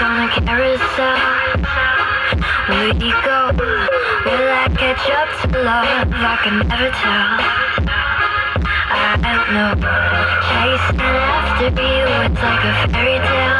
on a carousel. Where you go? Will I catch up to love? I can never tell. I don't know. Chasing after you, it's like a fairy tale.